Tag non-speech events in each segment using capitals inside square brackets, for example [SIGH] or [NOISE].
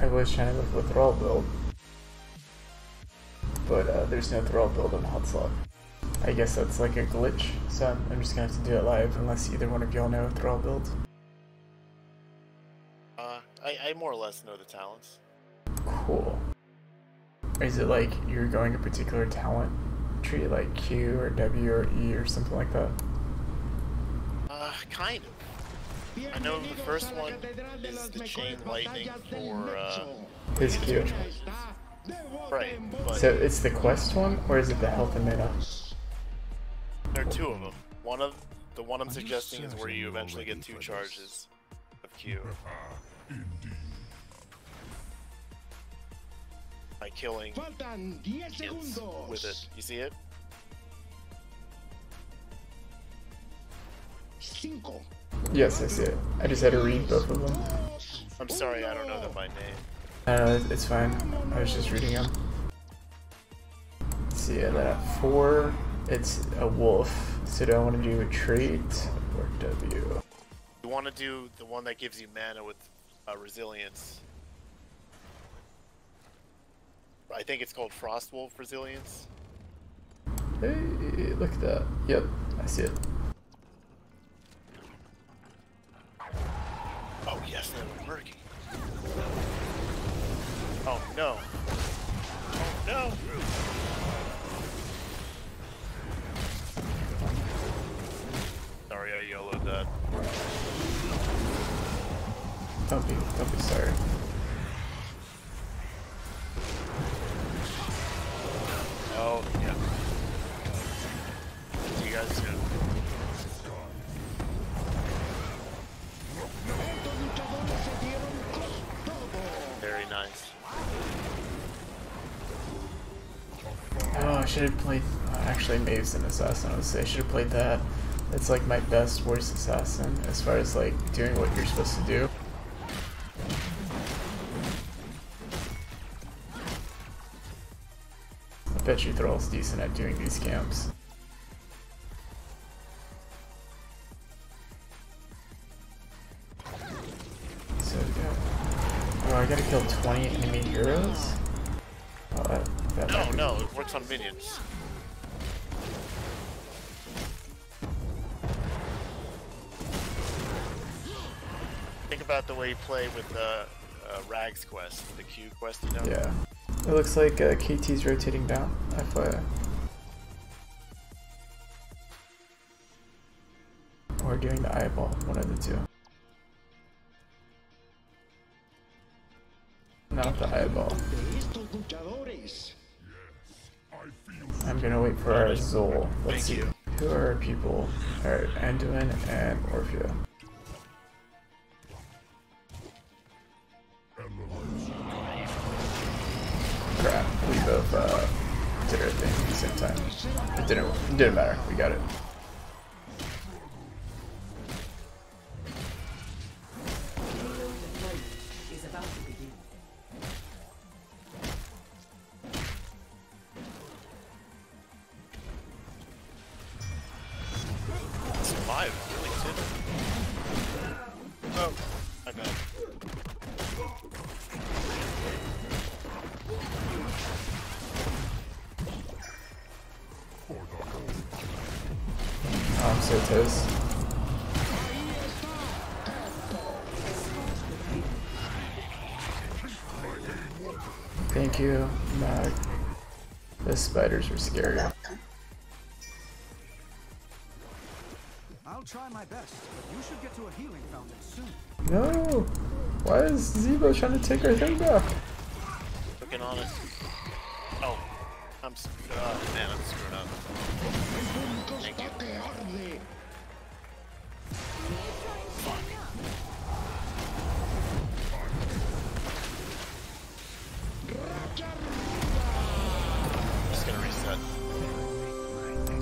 I was trying to look with Thrall build, but uh, there's no Thrall build on hot slot. I guess that's like a glitch, so I'm, I'm just gonna have to do it live unless either one of y'all know Thrall build. Uh, I, I more or less know the talents. Cool. Is it like you're going a particular talent tree, like Q or W or E or something like that? Uh, kind of. I know the first one is the chain lightning for uh, His Q. right, but So it's the quest one, or is it the health and mana? there are two of them. One of the one I'm suggesting is where you eventually get two charges of Q [LAUGHS] by killing Faltan 10 kids with it. You see it? Cinco. Yes, I see it. I just had to read both of them. I'm sorry, I don't know them by name. No, no, it's fine. I was just reading them. See, and then at four, it's a wolf. So do I want to do a trait or W? You want to do the one that gives you mana with uh, resilience. I think it's called Frostwolf Resilience. Hey, look at that. Yep, I see it. Oh yes, that was murky. Oh no. Oh no. Sorry, I yellowed that. Don't be, don't be sorry. Oh actually, Maeve's an assassin. I would say I should have played that. It's like my best, worst assassin as far as like doing what you're supposed to do. I bet you Thrall's decent at doing these camps. So yeah. Oh, I gotta kill 20 enemy heroes? Oh, that, that No, no, it works on minions. About the way you play with uh, uh, Rags quest, the Q quest, you know? Yeah. It looks like uh, KT's rotating down, FYI. Or doing the eyeball, one of the two. Not the eyeball. De estos luchadores. I'm gonna wait for our Zol. Let's Thank see. you. Who are our people? Alright, Anduin and Orphea. It didn't, it didn't matter, we got it. I'm so toast. Thank you, Mag. The spiders were scary. I'll try my best, but you should get to a healing fountain soon. No! Why is Zebo trying to take our thing back? Looking on it. Oh, I'm. s- Oh, man, I'm screwed up.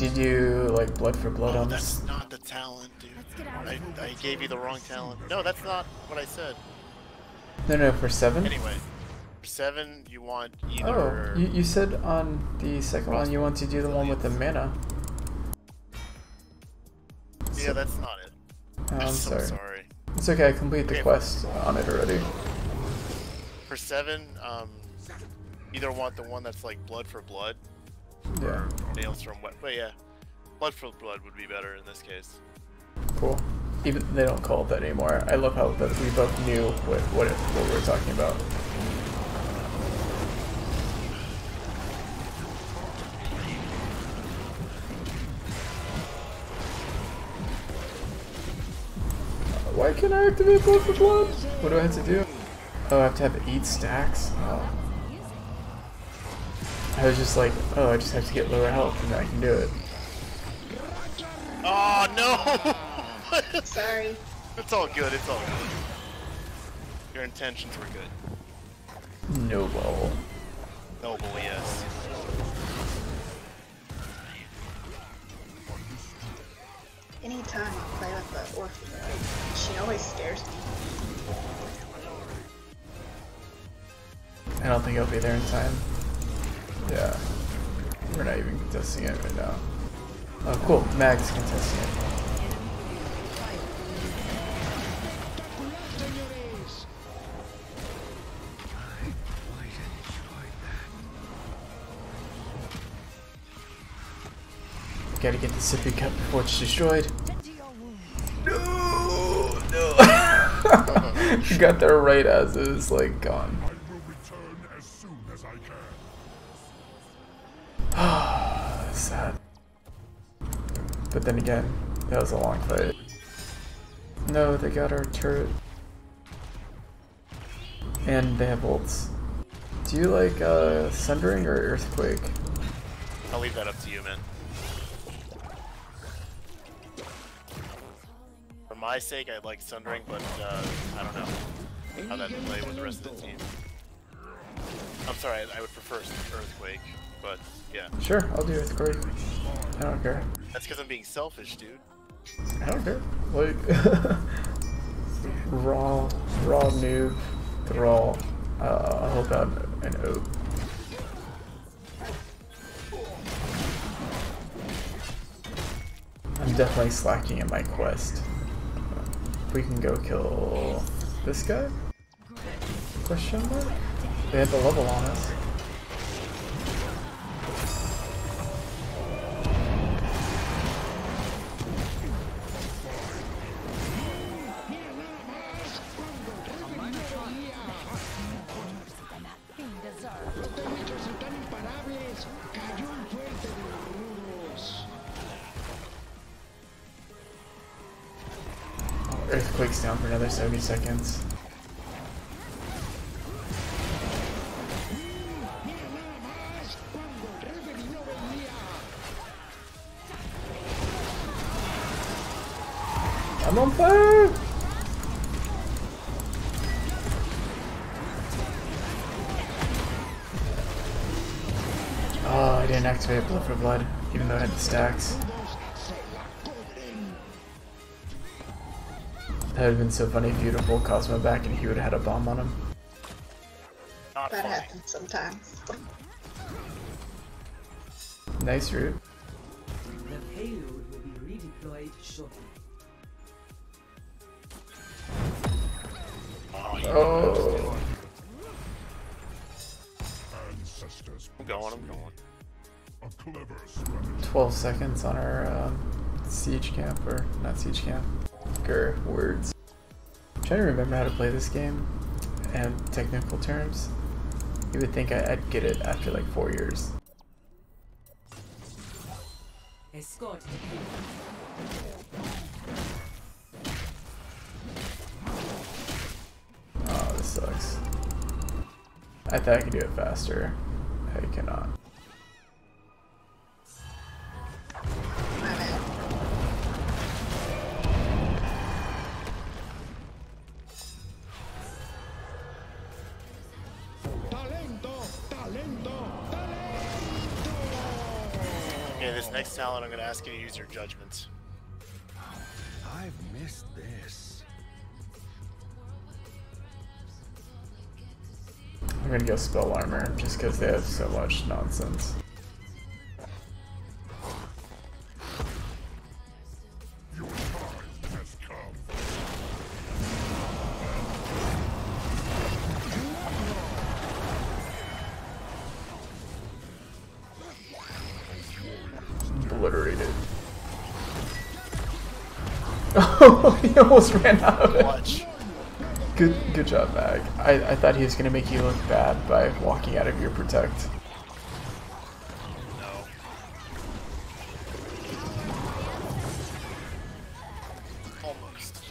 Did you like blood for blood Oh, on this? that's not the talent, dude. I, I gave you the wrong talent. No, that's not what I said. No, no, for seven? Anyway, for seven, you want Oh, either. you, you said on the second one you want to do the one with the mana. yeah, that's not it. Oh, [LAUGHS] I'm so sorry. sorry. It's okay, I completed the Okay. quest on it already. For seven, um, either want the one that's like blood for blood, Yeah. Maelstrom wet. But yeah, blood for blood would be better in this case. Cool. Even they don't call it that anymore. I love how that we both knew what what, it, what we were talking about. Why can't I activate blood for blood? What do I have to do? Oh, I have to have eight stacks. Oh. I was just like, oh, I just have to get lower health and I can do it. Oh no! [LAUGHS] Sorry. it's all good. It's all good. Your intentions were good. Noble. Noble, yes. Anytime I play with the Orphea she always scares me. I don't think I'll be there in time. Yeah. We're not even contesting it right now. Oh, cool. Mag's contesting it. Gotta get the sippy cup before it's destroyed. No! No! [LAUGHS] you got there right as it was, like, gone. But then again, that was a long fight. No, they got our turret. And they have ults. Do you like uh, Sundering or Earthquake? I'll leave that up to you, man. For my sake, I'd like Sundering, but uh, I don't know how that would play with the rest of the team. I'm sorry, I, I would prefer Earthquake, but yeah. Sure, I'll do Earthquake. I don't care. That's because I'm being selfish, dude. I don't care. Like, [LAUGHS] raw, raw noob, thrall. Uh, I'll out an oak. I'm definitely slacking in my quest. We can go kill this guy? Question mark? They have the level on us. Veía. I'm on fire! Oh, ah, I didn't activate Blood for Blood, even though I had the stacks. That would have been so funny if you'd have pulled Cosmo back and he would have had a bomb on him. Not That funny. happens sometimes. Nice route. The payload will be redeployed shortly. Oh, Ancestors. I'm going, I'm going. A clever 12 seconds on our um, siege camp, or not siege camp. Grr, words. I'm trying to remember how to play this game and technical terms. You would think I- I'd get it after like four years. Escort. Oh, this sucks. I thought I could do it faster. I cannot. Ask you to use your judgments. I've missed this. I'm gonna go spell armor just because they have so much nonsense. [LAUGHS] he almost ran out of it. Watch. Good, good job, Mag. I, I thought he was gonna make you look bad by walking out of your protect. No. Almost.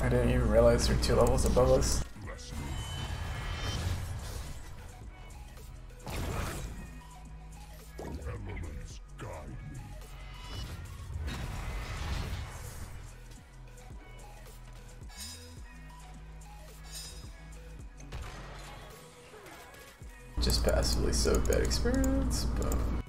I didn't even realize they're two levels above us. So bad experience, but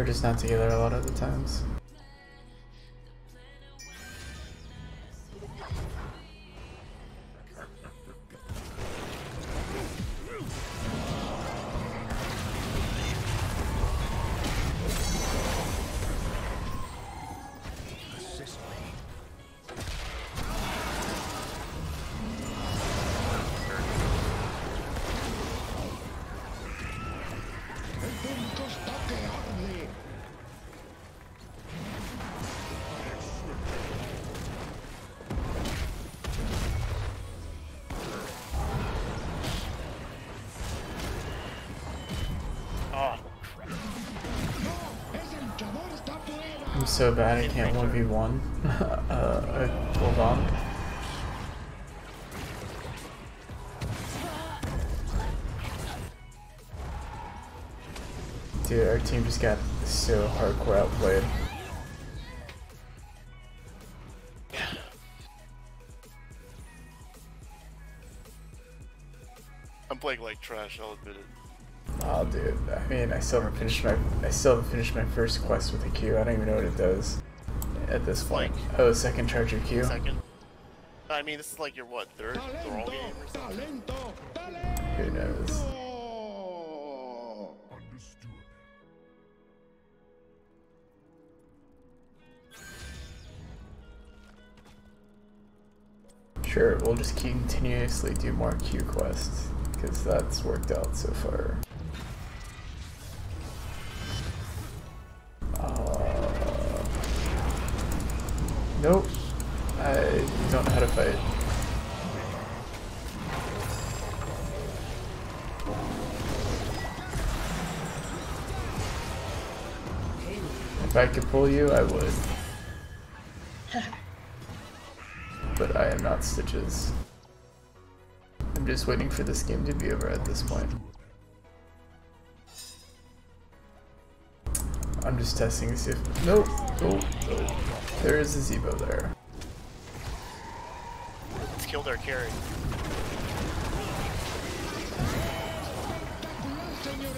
we're just not together a lot of the times. So bad [LAUGHS] I can't 1v1 uh, a Gul'dan. Dude, our team just got so hardcore outplayed. I'm playing like trash, I'll admit it. Oh, dude. I mean, I still haven't finished my I still haven't finished my first quest with a Q. I don't even know what it does at this point. Oh, second charger Q. Second. I mean, this is like your what, third Talento, game or something? talento, Who knows? Sure, we'll just continuously do more Q quests because that's worked out so far. Nope, I don't know how to fight. If I could pull you, I would. [LAUGHS] but I am not Stitches. I'm just waiting for this game to be over at this point. I'm just testing to see if. Nope! Oh, oh. There is a Zebo there. Let's kill their carry.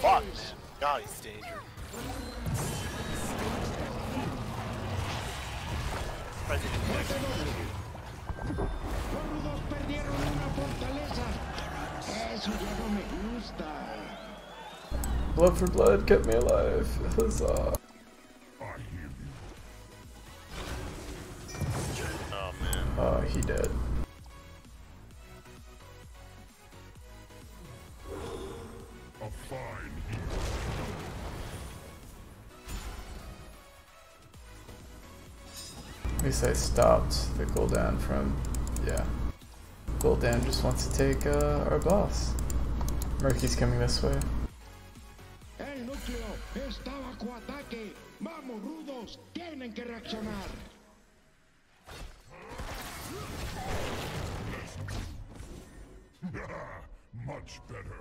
Fuck! God, he's dangerous. President Los rudos perdieron una fortaleza. Eso ya no me gusta. Blood for blood kept me alive. [LAUGHS] Huzzah. Dead. A fine hero. At least I stopped the Gul'dan from. Yeah. Gul'dan just wants to take uh, our boss. Murky's coming this way. much better.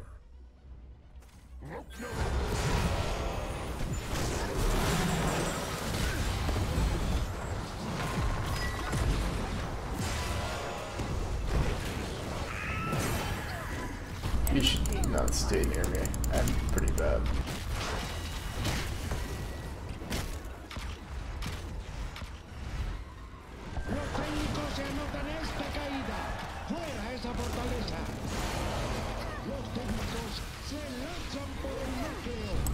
You should not stay near me. I'm pretty bad.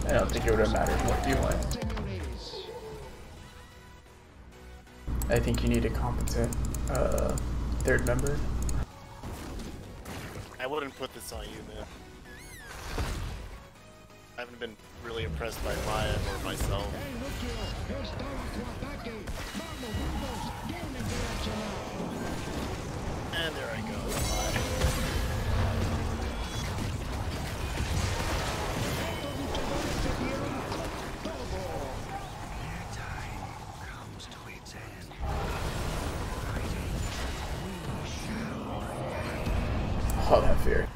I don't think it would have mattered what you went. I think you need a competent uh, third member. I wouldn't put this on you, man. I haven't been really impressed by Maya or myself. El núcleo está bajo ataque. Vamos, rudos. Tienen que reaccionar. And there I go. Oh, that fear.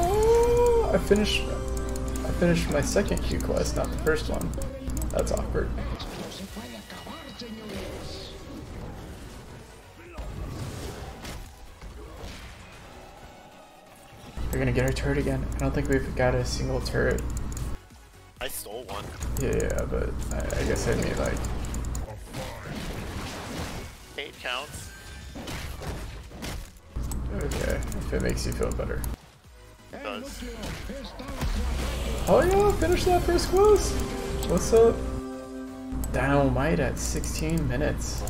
Oh, I finished. I finished my second Q quest, not the first one. That's awkward. Esto se puede acabar, señores. We're gonna get our turret again. I don't think we've got a single turret. I stole one. Yeah, yeah, but I, I guess I mean like. Counts. Okay, if it makes you feel better. El Does. núcleo está bajo ataque. Oh yeah, finish that first close! What's up? Dynamite at 16 minutes.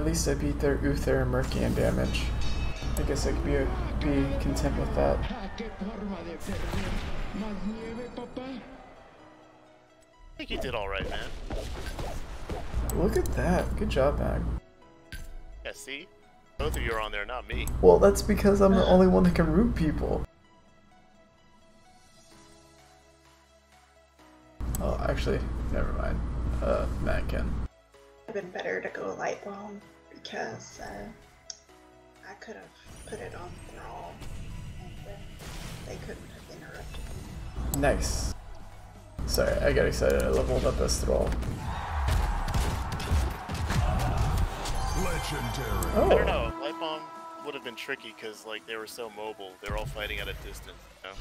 At, least I beat their Uther and Merkian damage. I guess I could be, be content with that. Qué forma de perder. Más nieve, papá. I think you did alright, man. Look at that. Good job, Mag. Yeah, see? Both of you are on there, not me. Well, that's because I'm the only one that can root people. Oh, actually, never mind. Uh, Matt can. It'd been better to go light bomb because uh, I could have put it on thrall and then they couldn't have interrupted me. Nice. Sorry, I got excited. I leveled up as Thrall. Legendary. Oh. I don't know. Light Bomb would have been tricky because, like, they were so mobile. They were all fighting at a distance, you know?